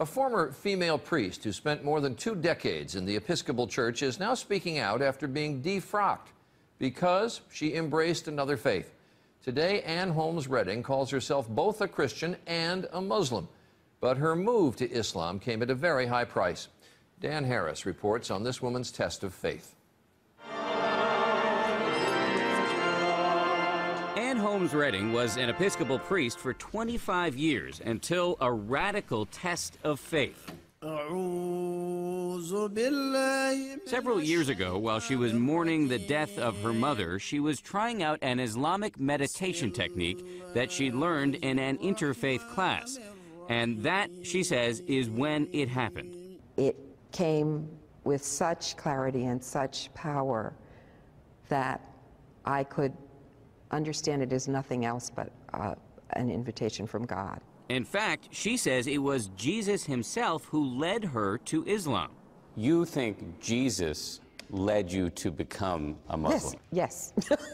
A former female priest who spent more than two decades in the Episcopal Church is now speaking out after being defrocked because she embraced another faith. Today, Ann Holmes Redding calls herself both a Christian and a Muslim. But her move to Islam came at a very high price. Dan Harris reports on this woman's test of faith. Ann Holmes Redding was an Episcopal priest for 25 years until a radical test of faith. Several years ago, while she was mourning the death of her mother, she was trying out an Islamic meditation technique that she'd learned in an interfaith class. And that, she says, is when it happened. It came with such clarity and such power that I could understand it as nothing else but uh, an invitation from God. In fact, she says it was Jesus himself who led her to Islam. You think Jesus led you to become a Muslim? Yes, yes.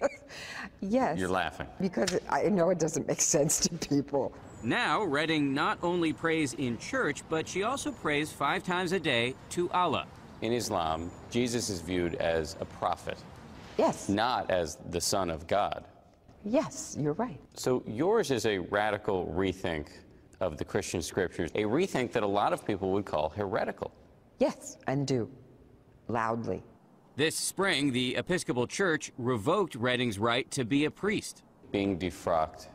yes. You're laughing. Because I know it doesn't make sense to people. Now, Redding not only prays in church, but she also prays five times a day to Allah. In Islam, Jesus is viewed as a prophet, Yes, not as the Son of God. yes, you're right. So yours is a radical rethink of the Christian scriptures, a rethink that a lot of people would call heretical. Yes, and do. Loudly. This spring, the Episcopal Church revoked Redding's right to be a priest. Being defrocked,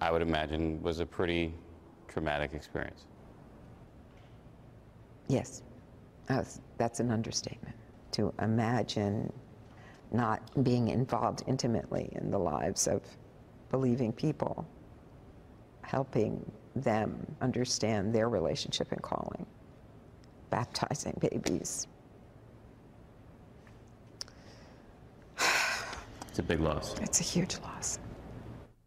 I would imagine, was a pretty traumatic experience. Yes, that's, that's an understatement. To imagine not being involved intimately in the lives of believing people, helping them understand their relationship and calling, baptizing babies. It's a big loss. It's a huge loss.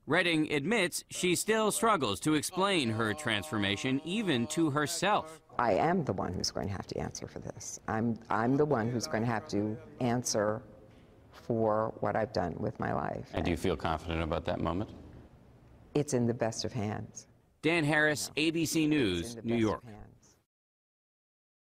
Redding admits she still struggles to explain her transformation even to herself. I am the one who's going to have to answer for this. I'm, I'm the one who's going to have to answer for what I've done with my life. And do you feel confident about that moment? It's in the best of hands. Dan Harris, ABC News, New York. hands.